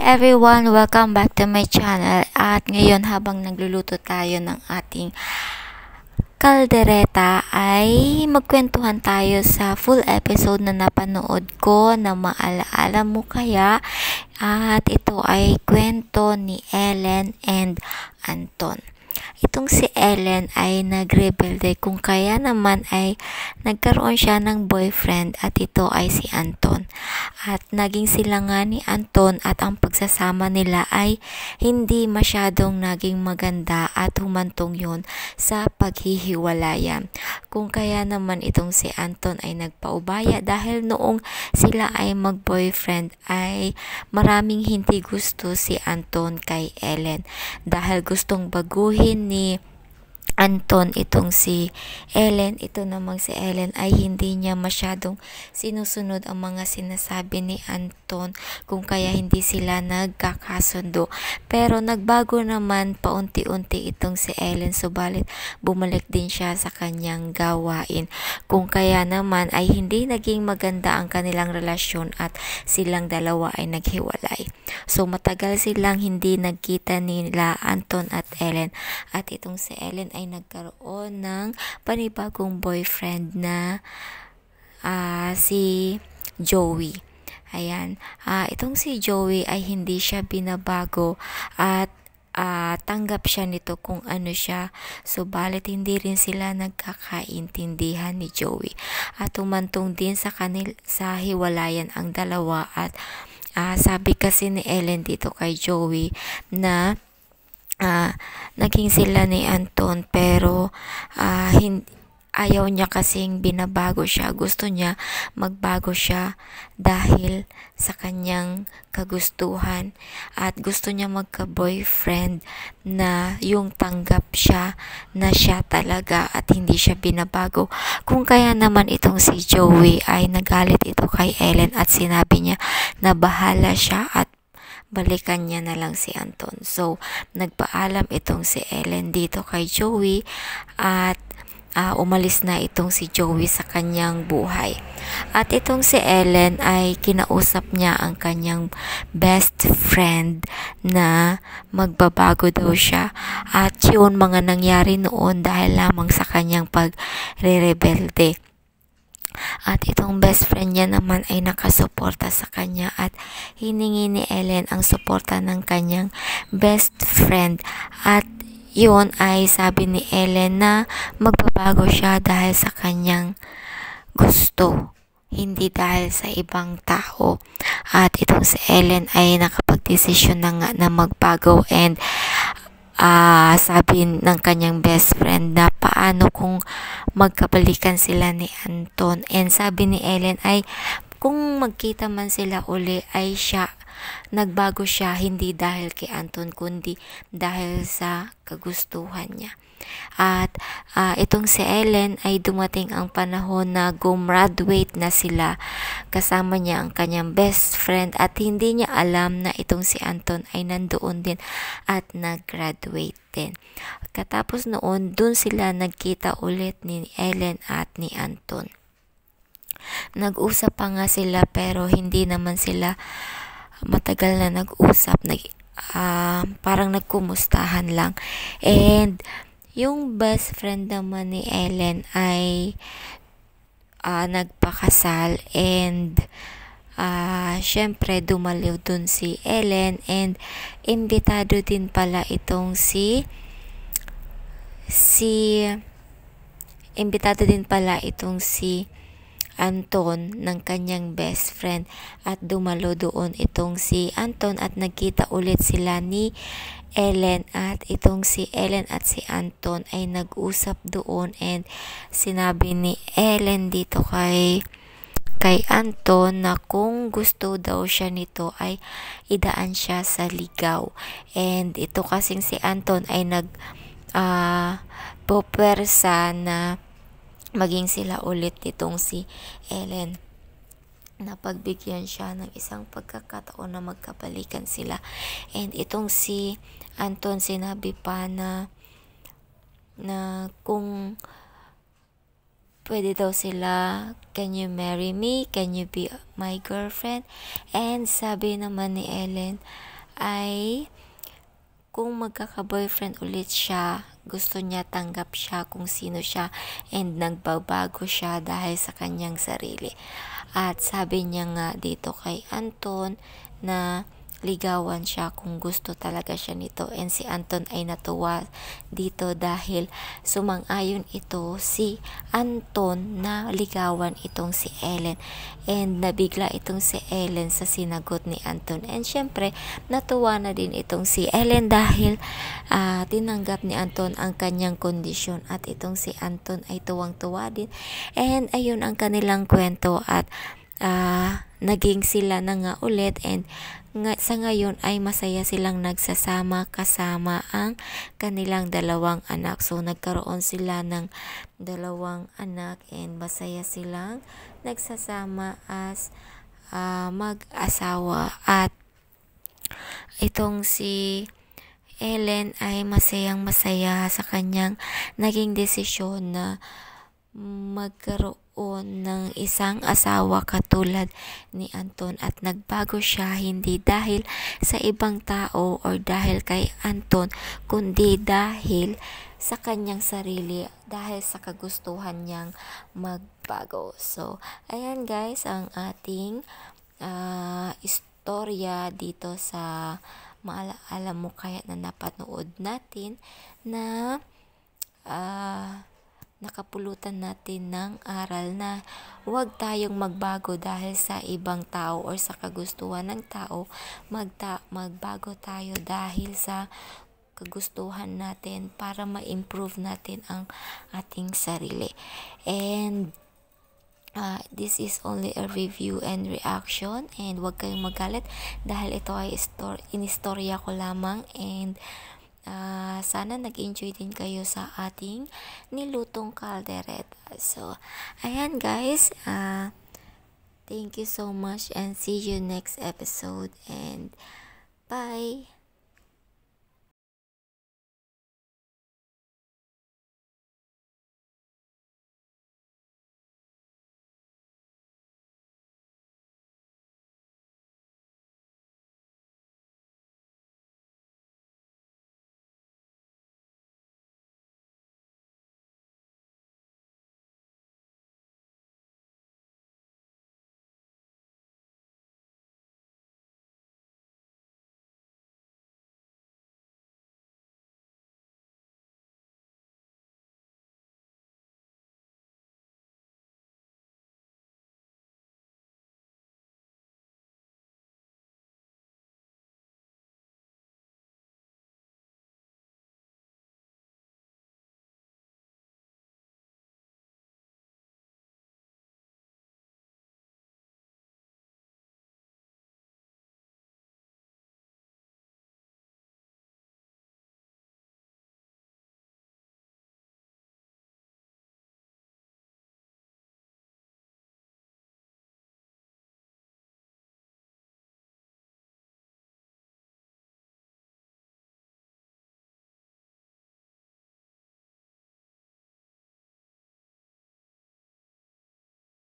everyone! Welcome back to my channel. At ngayon habang nagluluto tayo ng ating kaldereta ay magkwentuhan tayo sa full episode na napanood ko na maalaala mo kaya at ito ay kwento ni Ellen and Anton. Itong si Ellen ay nagrebelde kung kaya naman ay nagkaroon siya ng boyfriend at ito ay si Anton. At naging sila nga ni Anton at ang pagsasama nila ay hindi masyadong naging maganda at humantong yon sa paghihiwalayan. Kung kaya naman itong si Anton ay nagpaubaya dahil noong sila ay mag-boyfriend ay maraming hindi gusto si Anton kay Ellen dahil gustong baguhin ni Anton itong si Ellen. Ito namang si Ellen ay hindi niya masyadong sinusunod ang mga sinasabi ni Anton kung kaya hindi sila nagkakasundo. Pero nagbago naman paunti-unti itong si Ellen subalit bumalik din siya sa kanyang gawain. Kung kaya naman ay hindi naging maganda ang kanilang relasyon at silang dalawa ay naghiwalay. So matagal silang hindi nagkita nila Anton at Ellen at itong si Ellen ay nagkaroon ng panibagong boyfriend na uh, si Joey. Ayan, uh, itong si Joey ay hindi siya binabago at uh, tanggap siya nito kung ano siya. Subalit hindi rin sila nagkakaintindihan ni Joey. At umantong din sa kanil sa hiwalayan ang dalawa at uh, sabi kasi ni Ellen dito kay Joey na uh, naging sila ni Anton pero uh, hindi ayaw niya kasing binabago siya. Gusto niya magbago siya dahil sa kanyang kagustuhan at gusto niya magka-boyfriend na yung tanggap siya na siya talaga at hindi siya binabago. Kung kaya naman itong si Joey ay nagalit ito kay Ellen at sinabi niya na bahala siya at balikan niya na lang si Anton. So, nagpaalam itong si Ellen dito kay Joey at uh, umalis na itong si Joey sa kanyang buhay. At itong si Ellen ay kinausap niya ang kanyang best friend na magbabago daw siya. At yun mga nangyari noon dahil lamang sa kanyang pagre-rebelde. At itong best friend niya naman ay nakasuporta sa kanya at hiningi ni Ellen ang suporta ng kanyang best friend. At yun ay sabi ni Ellen na magbabago siya dahil sa kanyang gusto hindi dahil sa ibang tao. At itong si Ellen ay nakapagdesisyon na nga na magbago and uh, sabi ng kanyang best friend na paano kung magkabalikan sila ni Anton. And sabi ni Ellen ay kung magkita man sila uli ay siya nagbago siya hindi dahil kay Anton kundi dahil sa kagustuhan niya. At uh, itong si Ellen ay dumating ang panahon na gumraduate na sila kasama niya ang kanyang best friend at hindi niya alam na itong si Anton ay nandoon din at nag-graduate din. Katapos noon, dun sila nagkita ulit ni Ellen at ni Anton. Nag-usap pa nga sila pero hindi naman sila matagal na nag-usap. Nag, uh, parang nagkumustahan lang. And yung best friend naman ni Ellen ay uh, nagpakasal and uh, syempre dumaliw dun si Ellen and imbitado din pala itong si si imbitado din pala itong si Anton ng kanyang best friend at dumalo doon itong si Anton at nagkita ulit sila ni Ellen at itong si Ellen at si Anton ay nag-usap doon and sinabi ni Ellen dito kay kay Anton na kung gusto daw siya nito ay idaan siya sa ligaw. And ito kasing si Anton ay nag uh, popersa na maging sila ulit nitong si Ellen na pagbigyan siya ng isang pagkakataon na magkabalikan sila. And itong si Anton sinabi pa na na kung pwede daw sila, can you marry me? Can you be my girlfriend? And sabi naman ni Ellen ay kung magkaka-boyfriend ulit siya, gusto niya tanggap siya kung sino siya and nagbabago siya dahil sa kanyang sarili. At sabi niya nga dito kay Anton na ligawan siya kung gusto talaga siya nito. And si Anton ay natuwa dito dahil sumang-ayon ito si Anton na ligawan itong si Ellen. And nabigla itong si Ellen sa sinagot ni Anton. And syempre natuwa na din itong si Ellen dahil uh, tinanggap ni Anton ang kanyang kondisyon. At itong si Anton ay tuwang-tuwa din. And ayun ang kanilang kwento at uh, naging sila na nga ulit and nga, sa ngayon ay masaya silang nagsasama kasama ang kanilang dalawang anak. So nagkaroon sila ng dalawang anak and masaya silang nagsasama as uh, mag-asawa at itong si Ellen ay masayang masaya sa kanyang naging desisyon na magkaroon ng isang asawa katulad ni Anton at nagbago siya hindi dahil sa ibang tao or dahil kay Anton kundi dahil sa kanyang sarili dahil sa kagustuhan niyang magbago. So, ayan guys ang ating uh, istorya dito sa maalaala mo kaya na napanood natin na uh, nakapulutan natin ng aral na huwag tayong magbago dahil sa ibang tao or sa kagustuhan ng tao. Magta magbago tayo dahil sa kagustuhan natin para ma-improve natin ang ating sarili. And uh, this is only a review and reaction and huwag kayong magalit dahil ito ay inistorya ko lamang and Uh, sana nag-enjoy din kayo sa ating nilutong kaldereta. So, ayan guys. Uh, thank you so much and see you next episode and bye!